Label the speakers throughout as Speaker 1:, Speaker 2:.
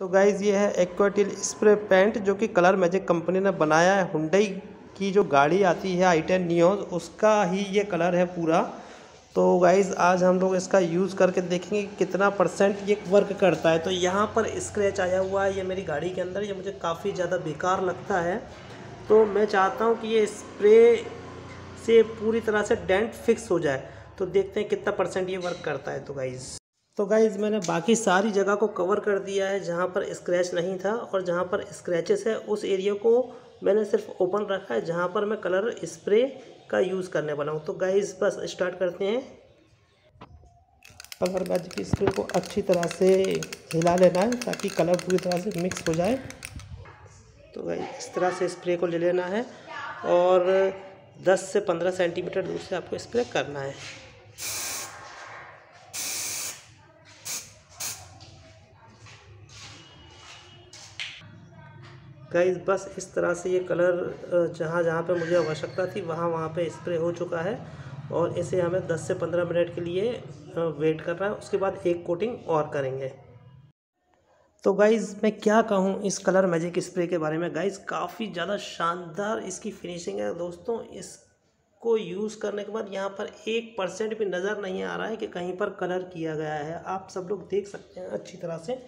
Speaker 1: तो गाइज़ ये है एक्वाटिल स्प्रे पेंट जो कि कलर मैजिक कंपनी ने बनाया है। हुंडई की जो गाड़ी आती है आई टेन नियोज उसका ही ये कलर है पूरा। तो गाइज़ आज हम लोग इसका यूज़ करके देखेंगे कितना परसेंट ये वर्क करता है। तो यहाँ पर स्क्रैच आया हुआ है ये मेरी गाड़ी के अंदर। ये मुझे काफ़ी ज़्यादा बेकार लगता है। तो मैं चाहता हूँ कि ये स्प्रे से पूरी तरह से डेंट फिक्स हो जाए। तो देखते हैं कितना परसेंट ये वर्क करता है। तो गाइज़ तो गाइज़ मैंने बाकी सारी जगह को कवर कर दिया है जहाँ पर स्क्रैच नहीं था और जहाँ पर स्क्रैचेस है, उस एरिया को मैंने सिर्फ़ ओपन रखा है जहाँ पर मैं कलर स्प्रे का यूज़ करने वाला हूँ। तो गाइज़ बस स्टार्ट करते हैं। कलर मैजिक स्प्रे को अच्छी तरह से हिला लेना है ताकि कलर पूरी तरह से मिक्स हो जाए। तो गाइज़ इस तरह से स्प्रे को ले लेना है और 10 से 15 सेंटीमीटर दूर से आपको स्प्रे करना है। गाइस बस इस तरह से ये कलर जहाँ जहाँ पे मुझे आवश्यकता थी, वहाँ वहाँ पे स्प्रे हो चुका है। और इसे हमें 10 से 15 मिनट के लिए वेट करना है। उसके बाद एक कोटिंग और करेंगे। तो गाइज़ मैं क्या कहूँ इस कलर मैजिक स्प्रे के बारे में? गाइज़ काफ़ी ज़्यादा शानदार इसकी फिनिशिंग है। दोस्तों, इसको यूज़ करने के बाद यहाँ पर एक परसेंट भी नज़र नहीं आ रहा है कि कहीं पर कलर किया गया है। आप सब लोग देख सकते हैं अच्छी तरह से।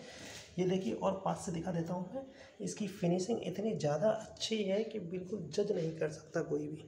Speaker 1: ये देखिए, और पास से दिखा देता हूँ मैं, इसकी फिनिशिंग इतनी ज़्यादा अच्छी है कि बिल्कुल जज नहीं कर सकता कोई भी।